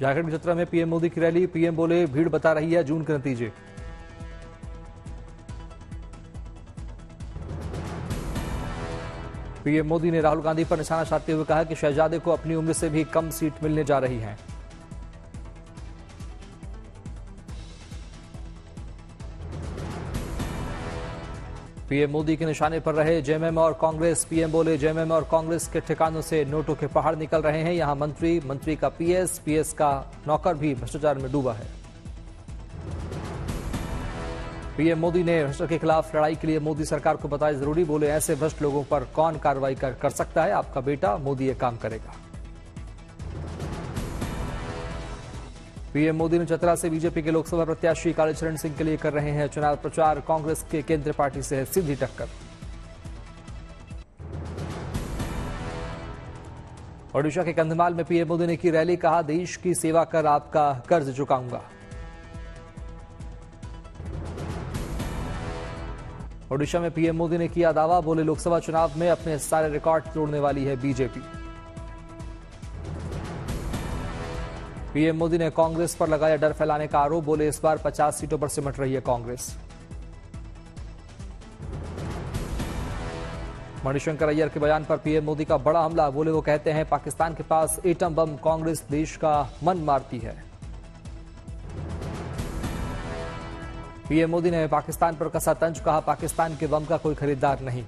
झारखंड के चतरा में पीएम मोदी की रैली, पीएम बोले, भीड़ बता रही है, जून के नतीजे। पीएम मोदी ने राहुल गांधी पर निशाना साधते हुए कहा कि शहजादे को अपनी उम्र से भी कम सीट मिलने जा रही है। पीएम मोदी के निशाने पर रहे जेएमएम और कांग्रेस। पीएम बोले जेएमएम और कांग्रेस के ठिकानों से नोटों के पहाड़ निकल रहे हैं। यहाँ मंत्री मंत्री का पीएस पीएस का नौकर भी भ्रष्टाचार में डूबा है। पीएम मोदी ने भ्रष्टाचार के खिलाफ लड़ाई के लिए मोदी सरकार को बताया ज़रूरी। बोले ऐसे भ्रष्ट लोगों पर कौन कार्रवाई कर, कर सकता है? आपका बेटा मोदी ये काम करेगा। पीएम मोदी ने चतरा से बीजेपी के लोकसभा प्रत्याशी कालीचरण सिंह के लिए कर रहे हैं चुनाव प्रचार। कांग्रेस के केंद्रीय पार्टी से है सीधी टक्कर। ओडिशा के कंधमाल में पीएम मोदी ने की रैली, कहा, देश की सेवा कर आपका कर्ज चुकाऊँगा। ओडिशा में पीएम मोदी ने किया दावा, बोले, लोकसभा चुनाव में अपने सारे रिकॉर्ड तोड़ने वाली है बीजेपी। पीएम मोदी ने कांग्रेस पर लगाया डर फैलाने का आरोप, बोले इस बार 50 सीटों पर सिमट रही है कांग्रेस। मणिशंकर अय्यर के बयान पर पीएम मोदी का बड़ा हमला, बोले वो कहते हैं, पाकिस्तान के पास एटम बम कांग्रेस देश का मन मारती है। पीएम मोदी ने पाकिस्तान पर कसा तंज कहा, पाकिस्तान के बम का कोई खरीदार नहीं।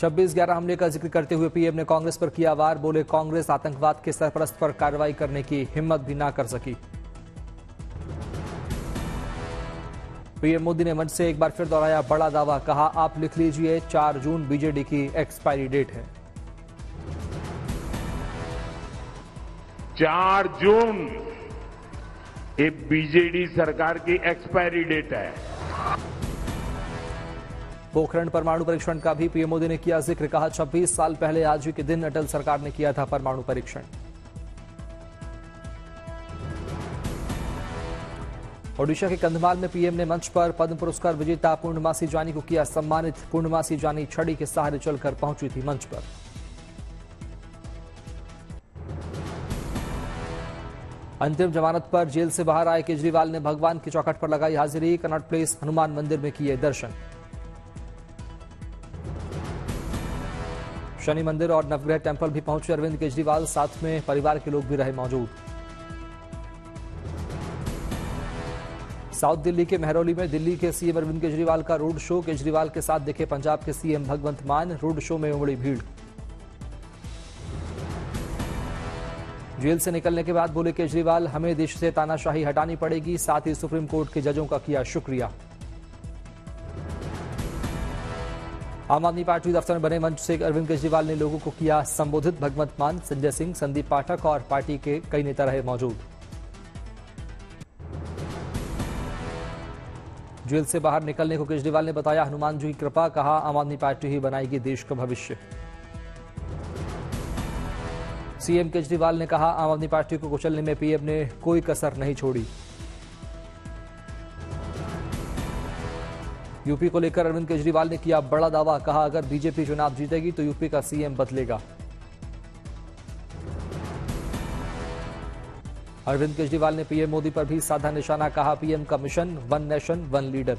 छब्बीस ग्यारह हमले का ज़िक्र करते हुए पीएम ने कांग्रेस पर किया वार, बोले कांग्रेस आतंकवाद के सरपरस्त पर कार्रवाई करने की हिम्मत भी ना कर सकी। पीएम मोदी ने मंच से एक बार फिर दोहराया बड़ा दावा, कहा, आप लिख लीजिए, चार जून बीजेडी की एक्सपायरी डेट है। चार जून ये बीजेडी सरकार की एक्सपायरी डेट है। पोखरण परमाणु परीक्षण का भी पीएम मोदी ने किया ज़िक्र, कहा 26 साल पहले आज ही के दिन अटल सरकार ने किया था परमाणु परीक्षण। ओडिशा के कंधमाल में पीएम ने मंच पर पद्म पुरस्कार विजेता पूर्णमासी जानी को किया सम्मानित। पूर्णमासी जानी छड़ी के सहारे चलकर पहुँची थी मंच पर। अंतिम जमानत पर जेल से बाहर आए केजरीवाल ने भगवान की चौखट पर लगाई हाजिरी, कनॉट प्लेस, हनुमान मंदिर में किए दर्शन। शनि मंदिर और नवग्रह टेंपल भी पहुँचे। अरविंद केजरीवाल, साथ में परिवार के लोग भी रहे मौजूद। साउथ दिल्ली के महरौली में दिल्ली के सीएम अरविंद केजरीवाल का रोड शो। केजरीवाल के साथ दिखे पंजाब के सीएम भगवंत मान, रोड शो में उमड़ी भीड़। जेल से निकलने के बाद बोले केजरीवाल, हमें देश से तानाशाही हटानी पड़ेगी, साथ ही सुप्रीम कोर्ट के जजों का किया शुक्रिया। आम आदमी पार्टी दफ्तर में बने मंच से अरविंद केजरीवाल ने लोगों को किया संबोधित। भगवंत मान, संजय सिंह, संदीप पाठक और पार्टी के कई नेता रहे मौजूद। जेल से बाहर निकलने को केजरीवाल ने बताया, हनुमान जी की कृपा, कहा, आम आदमी पार्टी ही बनाएगी देश का भविष्य। सीएम केजरीवाल ने कहा, आम आदमी पार्टी को कुचलने में पीएम ने कोई कसर नहीं छोड़ी। यूपी को लेकर अरविंद केजरीवाल ने किया बड़ा दावा, कहा, अगर बीजेपी चुनाव जीतेगी तो यूपी का सीएम बदलेगा। अरविंद केजरीवाल ने पीएम मोदी पर भी साधा निशाना कहा, पीएम का mission, one nation, one leader.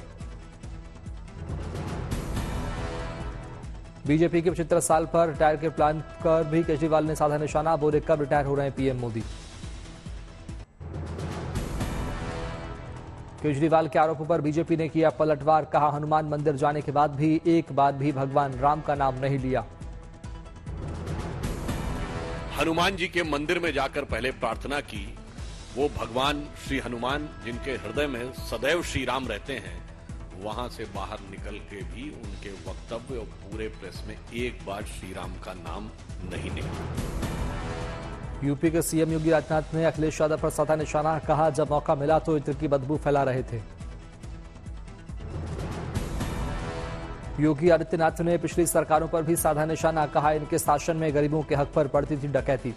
BJP के पचहत्तर साल पर रिटायर के प्लान पर भी केजरीवाल ने साधा निशाना, बोले, कब रिटायर हो रहे हैं पीएम मोदी? केजरीवाल के आरोपों पर बीजेपी ने किया पलटवार, कहा हनुमान मंदिर जाने के बाद भी, एक बार भी भगवान राम का नाम नहीं लिया। हनुमान जी के मंदिर में जाकर पहले प्रार्थना की। वो भगवान श्री हनुमान, जिनके हृदय में सदैव श्री राम रहते हैं, वहाँ से बाहर निकल के भी उनके वक्तव्य और पूरे प्रेस में एक बार श्री राम का नाम नहीं निकला। यूपी के सीएम योगी आदित्यनाथ ने अखिलेश यादव पर साधा निशाना कहा, जब मौका मिला तो इत्र की बदबू फैला रहे थे। योगी आदित्यनाथ ने पिछली सरकारों पर भी साधा निशाना कहा, इनके शासन में गरीबों के हक पर पड़ती थी डकैती।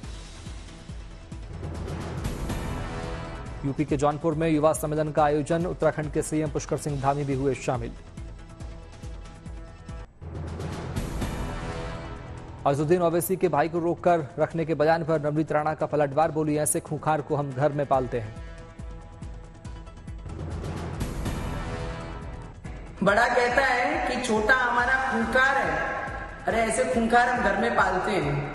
यूपी के जौनपुर में युवा सम्मेलन का आयोजन, उत्तराखंड के सीएम पुष्कर सिंह धामी भी हुए शामिल। अजुद्दीन ओवैसी के भाई को रोककर रखने के बयान पर नवनीत राणा का पलटवार बोली ऐसे खूंखार को हम घर में पालते हैं। बड़ा कहता है कि छोटा हमारा खूंखार है। अरे ऐसे खूंखार हम घर में पालते हैं।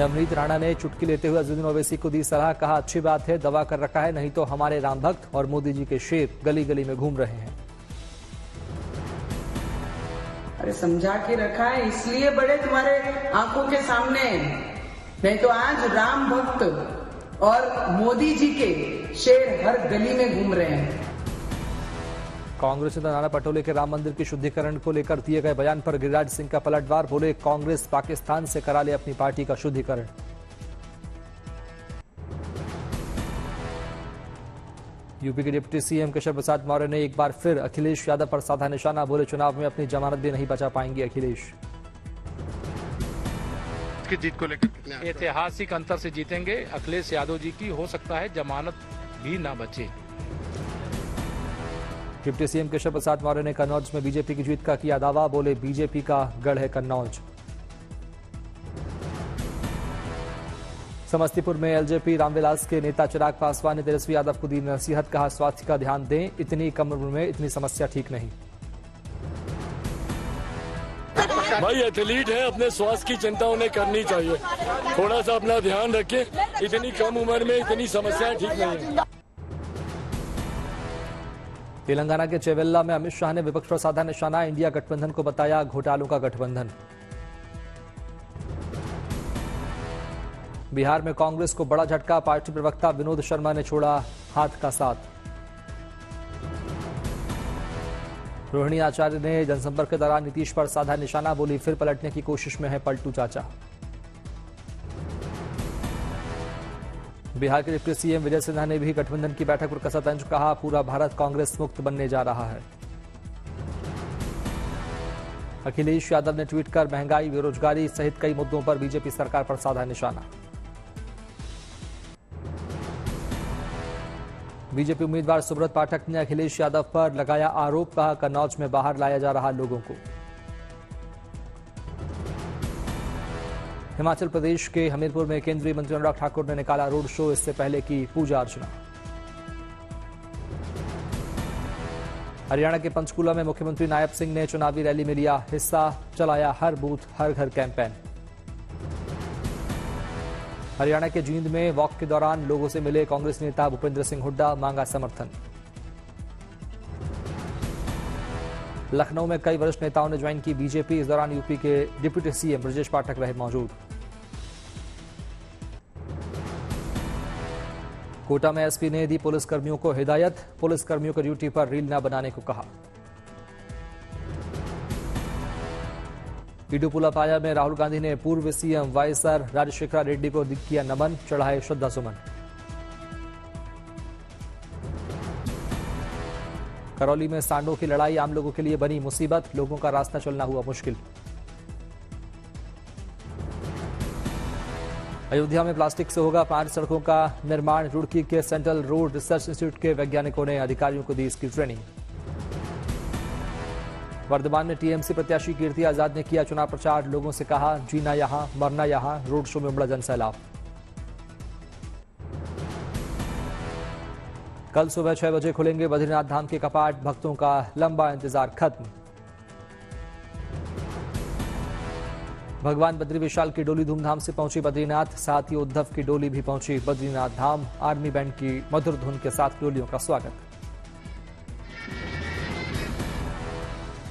नवनीत राणा ने चुटकी लेते हुए अजुद्दीन ओवैसी को दी सलाह कहा अच्छी बात है दवा कर रखा है नहीं तो हमारे राम भक्त और मोदी जी के शेर गली गली में घूम रहे हैं। समझा के रखा है, इसलिए बड़े तुम्हारे आँखों के सामने है। नहीं तो आज राम भक्त और मोदी जी के शेर हर गली में घूम रहे हैं। कांग्रेस नेता नाना पटोले के राम मंदिर के शुद्धिकरण को लेकर दिए गए बयान पर गिरिराज सिंह का पलटवार, बोले, कांग्रेस पाकिस्तान से करा ले अपनी पार्टी का शुद्धिकरण। यूपी के डिप्टी सीएम केशव प्रसाद मौर्य ने एक बार फिर अखिलेश यादव पर साधा निशाना बोले चुनाव में अपनी जमानत भी नहीं बचा पाएँगे अखिलेश। की जीत को लेकर ऐतिहासिक अंतर से जीतेंगे अखिलेश यादव जी की हो सकता है जमानत भी ना बचे। डिप्टी सीएम केशव प्रसाद मौर्य ने कन्नौज में बीजेपी की जीत का किया दावा बोले बीजेपी का गढ़ है कन्नौज। समस्तीपुर में एलजेपी रामविलास के नेता चिराग पासवान ने तेजस्वी यादव को दी नसीहत कहा स्वास्थ्य का ध्यान दें इतनी कम उम्र में इतनी समस्या ठीक नहीं। भाई एथलीट है अपने स्वास्थ्य की चिंता उन्हें करनी चाहिए। थोड़ा सा अपना ध्यान रखें इतनी कम उम्र में इतनी समस्याएँ ठीक नहीं है। तेलंगाना के चेवेल्ला में अमित शाह ने विपक्ष पर साधा निशाना इंडिया गठबंधन को बताया घोटालों का गठबंधन। बिहार में कांग्रेस को बड़ा झटका, पार्टी प्रवक्ता विनोद शर्मा ने छोड़ा हाथ का साथ। रोहिणी आचार्य ने जनसंपर्क के दौरान नीतीश पर साधा निशाना बोली, फिर पलटने की कोशिश में है पलटू चाचा। बिहार के डिप्टी सीएम विजय सिन्हा ने भी गठबंधन की बैठक पर कसा तंज कहा, पूरा भारत कांग्रेस मुक्त बनने जा रहा है। अखिलेश यादव ने ट्वीट कर, महँगाई, बेरोजगारी सहित कई मुद्दों पर बीजेपी सरकार पर साधा निशाना। बीजेपी उम्मीदवार सुब्रत पाठक ने अखिलेश यादव पर लगाया आरोप, कहा, कन्नौज में बाहर लाया जा रहा लोगों को। हिमाचल प्रदेश के हमीरपुर में केंद्रीय मंत्री अनुराग ठाकुर ने निकाला रोड शो, इससे पहले की पूजा अर्चना। हरियाणा के पंचकूला में मुख्यमंत्री नायब सिंह ने चुनावी रैली में लिया हिस्सा, चलाया हर बूथ, हर घर कैंपेन। हरियाणा के जींद में वॉक के दौरान लोगों से मिले कांग्रेस नेता भूपेंद्र सिंह हुड्डा, मांगा समर्थन। लखनऊ में कई वरिष्ठ नेताओं ने ज्वाइन की बीजेपी, इस दौरान यूपी के डिप्यूटी सीएम ब्रजेश पाठक रहे मौजूद। कोटा में एसपी ने दी पुलिसकर्मियों को हिदायत, पुलिसकर्मियों को ड्यूटी पर रील न बनाने को कहा। इडुपुलापाया में राहुल गांधी ने पूर्व CM Y YSR Rajasekhara Reddy को किया नमन, चढ़ाए श्रद्धा सुमन। करौली में सांडों की लड़ाई आम लोगों के लिए बनी मुसीबत, लोगों का रास्ता चलना हुआ मुश्किल। अयोध्या में प्लास्टिक से होगा पाँच सड़कों का निर्माण, रुड़की के सेंट्रल रोड रिसर्च इंस्टीट्यूट के वैज्ञानिकों ने अधिकारियों को दी इसकी ट्रेनिंग। वर्धमान में टीएमसी प्रत्याशी कीर्ति आज़ाद ने किया चुनाव प्रचार। लोगों से कहा, जीना यहाँ, मरना यहाँ, रोड शो में उमड़ा जनसैलाब। कल सुबह छह बजे खुलेंगे बद्रीनाथ धाम के कपाट। भक्तों का लंबा इंतज़ार खत्म। भगवान बद्री विशाल की डोली धूमधाम से पहुँची बद्रीनाथ। साथ ही उद्धव की डोली भी पहुँची बद्रीनाथ धाम। आर्मी बैंड की मधुर धुन के साथ डोलियों का स्वागत।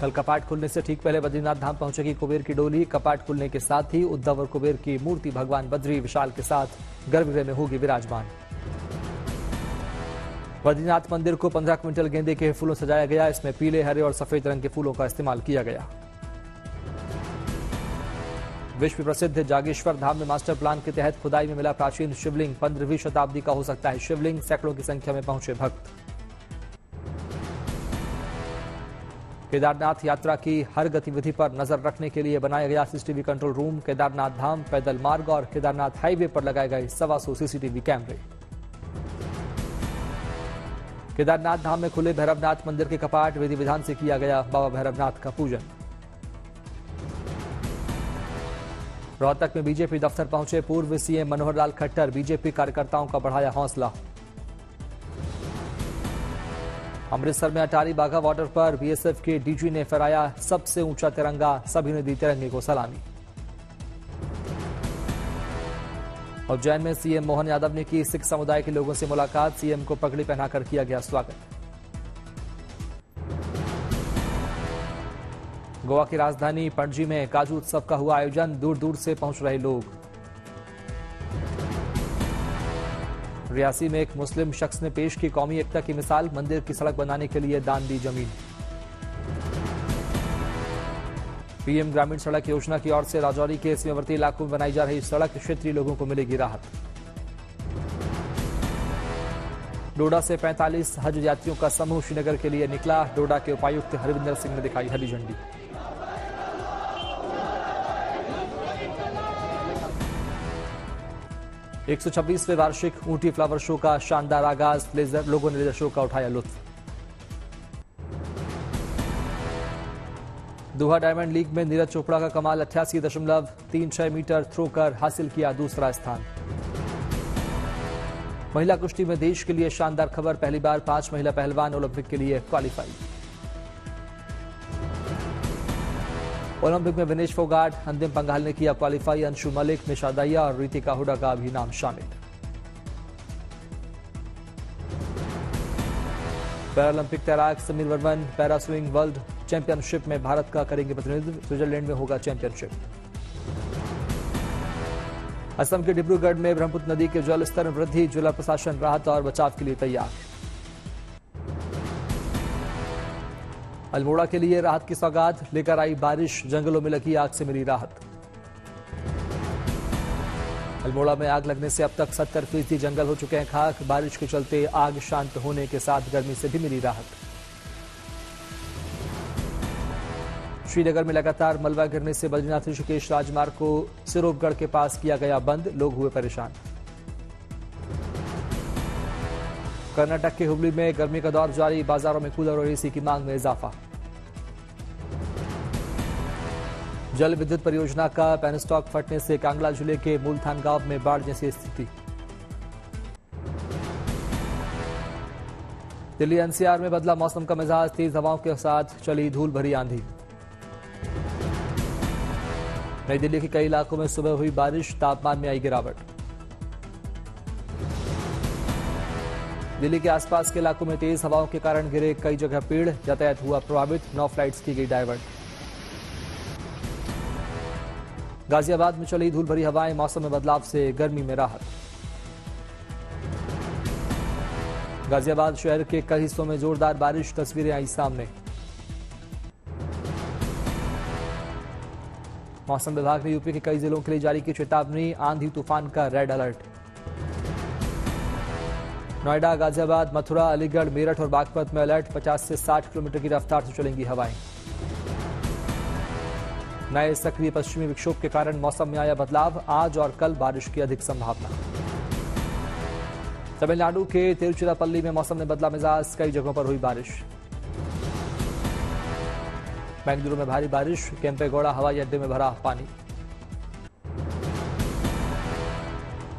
कल कपाट खुलने से ठीक पहले बद्रीनाथ धाम पहुंचेगी कुबेर की डोली। कपाट खुलने के साथ ही उद्धव और कुबेर की मूर्ति भगवान बद्री विशाल के साथ गर्भगृह में होगी विराजमान। बद्रीनाथ मंदिर को 15 क्विंटल गेंदे के फूलों सजाया गया। इसमें पीले, हरे और सफ़ेद रंग के फूलों का इस्तेमाल किया गया। विश्व प्रसिद्ध जागेश्वर धाम में मास्टर प्लान के तहत खुदाई में मिला प्राचीन शिवलिंग। पंद्रहवीं शताब्दी का हो सकता है शिवलिंग। सैकड़ों की संख्या में पहुँचे भक्त। केदारनाथ यात्रा की हर गतिविधि पर नज़र रखने के लिए बनाया गया CCTV control room Kedarnath Dham, पैदल मार्ग और केदारनाथ हाईवे पर लगाए गए सवा सौ सीसीटीवी कैमरे केदारनाथ धाम में खुले भैरवनाथ मंदिर के कपाट विधि विधान से किया गया बाबा भैरवनाथ का पूजन। रोहतक में बीजेपी दफ्तर पहुँचे पूर्व सीएम मनोहर लाल खट्टर। बीजेपी कार्यकर्ताओं का बढ़ाया हौसला। अमृतसर में अटारी बाघा बॉर्डर पर बीएसएफ के डीजी ने फहराया सबसे ऊँचा तिरंगा। सभी ने दी तिरंगे को सलामी। उज्जैन में सीएम मोहन यादव ने की सिख समुदाय के लोगों से मुलाकात। सीएम को पगड़ी पहनाकर किया गया स्वागत। गोवा की राजधानी पणजी में काजू उत्सव का हुआ आयोजन। दूर दूर से पहुँच रहे लोग। रियासी में एक मुस्लिम शख्स ने पेश की कौमी एकता की मिसाल मंदिर की सड़क बनाने के लिए दान दी ज़मीन। पीएम ग्रामीण सड़क योजना की ओर से राजौरी के सीमावर्ती इलाकों में बनाई जा रही सड़क क्षेत्रीय लोगों को मिलेगी राहत। डोडा से 45 हज यात्रियों का समूह श्रीनगर के लिए निकला। डोडा के उपायुक्त हरविंदर सिंह ने दिखाई हरी झंडी। एक सौ छब्बीसवें वार्षिक ऊटी फ्लावर शो का शानदार आगाज़, लेजर, लोगों ने लेजर शो का उठाया लुत्फ। दोहा डायमंड लीग में नीरज चोपड़ा का कमाल अठासी दशमलव तीन छह मीटर थ्रो कर हासिल किया दूसरा स्थान। महिला कुश्ती में देश के लिए शानदार खबर, पहली बार पाँच महिला पहलवान ओलंपिक के लिए क्वालिफाई। ओलंपिक में विनेश फोगाट अंतिम पंगाल ने किया क्वालिफाई अंशु मलिक, निशा दैया और रीतिका हुडा का भी नाम शामिल। पैरालंपिक तैराक Sameer Verman para swing world championship में भारत का करेंगे प्रतिनिधित्व, स्विट्जरलैंड में होगा चैंपियनशिप असम के डिब्रूगढ़ में ब्रह्मपुत्र नदी के जलस्तर में वृद्धि, जिला प्रशासन राहत और बचाव के लिए तैयार। अल्मोड़ा के लिए राहत की सौगात। लेकर आई बारिश, जंगलों में लगी आग से मिली राहत। अल्मोड़ा में आग लगने से अब तक सत्तर फ़ीसदी जंगल हो चुके हैं खाक। बारिश के चलते आग शांत होने के साथ गर्मी से भी मिली राहत। श्रीनगर में लगातार मलबा गिरने से बद्रीनाथ ऋषिकेश राजमार्ग को सिरोपगढ़ के पास किया गया बंद। लोग हुए परेशान। कर्नाटक के हुबली में गर्मी का दौर जारी, बाजारों में कूलर और एसी की मांग में इजाफा। जल विद्युत परियोजना का पेनस्टॉक फटने से कांगला ज़िले के मूलथान गाँव में बाढ़ जैसी स्थिति। दिल्ली एनसीआर में बदला मौसम का मिजाज, तेज हवाओं के साथ चली धूल भरी आंधी। नई दिल्ली के कई इलाकों में सुबह हुई बारिश, तापमान में आई गिरावट। दिल्ली के आसपास के इलाकों में तेज हवाओं के कारण गिरे कई जगह पेड़। यातायात हुआ प्रभावित, नौ फ्लाइट्स की गई डायवर्ट। गाजियाबाद में चली धूल भरी हवाएँ, मौसम में बदलाव से गर्मी में राहत। गाजियाबाद शहर के कई हिस्सों में जोरदार बारिश, तस्वीरें आई सामने। मौसम विभाग ने यूपी के कई जिलों के लिए जारी की चेतावनी, आंधी तूफ़ान का रेड अलर्ट। नोएडा, गाजियाबाद, मथुरा, अलीगढ़, मेरठ और बागपत में अलर्ट। 50 से 60 किलोमीटर की रफ्तार से चलेंगी हवाएँ। नए सक्रिय पश्चिमी विक्षोभ के कारण मौसम में आया बदलाव। आज और कल बारिश की अधिक संभावना। तमिलनाडु के तिरुचिरापल्ली में मौसम ने बदला मिजाज। कई जगहों पर हुई बारिश। बेंगलुरु में भारी बारिश। केम्पेगौड़ा, हवाई अड्डे में भरा पानी।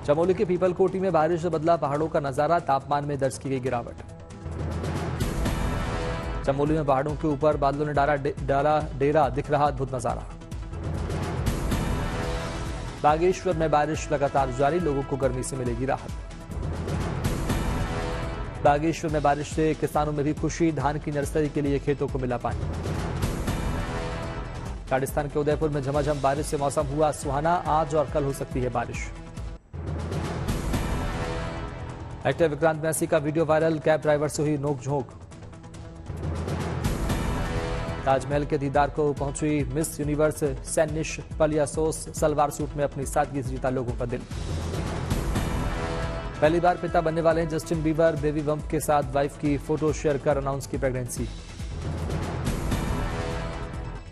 चमोली के पीपलकोटी में बारिश से बदला पहाड़ों का नज़ारा, तापमान में दर्ज की गई गिरावट। चमोली में पहाड़ों के ऊपर बादलों ने डाला डाला डेरा, दिख रहा अद्भुत नज़ारा। बागेश्वर में बारिश लगातार जारी, लोगों को गर्मी से मिलेगी राहत। बागेश्वर में बारिश से किसानों में भी खुशी, धान की नर्सरी के लिए खेतों को मिला पानी। राजस्थान के उदयपुर में झमाझम बारिश से मौसम हुआ सुहाना, आज और कल हो सकती है बारिश। एक्टर विक्रांत मैसी का वीडियो वायरल, कैब ड्राइवर से हुई नोकझोंक। ताजमहल के दीदार को पहुँची Miss Universe, Sheynnis Palacios, salwar suit में अपनी सादगी से जीता लोगों का दिल। पहली बार पिता बनने वाले हैं जस्टिन बीबर बेबी बम्प के साथ वाइफ की फ़ोटो शेयर कर अनाउंस की प्रेगनेंसी।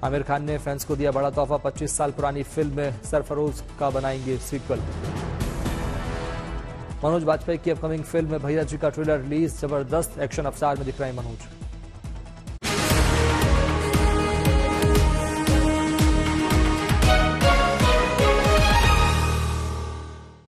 आमिर खान ने फैंस को दिया बड़ा तोहफा 25 साल पुरानी फ़िल्म सरफरोज का बनाएँगे सीक्वल। मनोज वाजपेयी की अपकमिंग फ़िल्म में भैया जी का ट्रेलर रिलीज़, ज़बरदस्त एक्शन अफसार में दिख रहे हैं मनोज।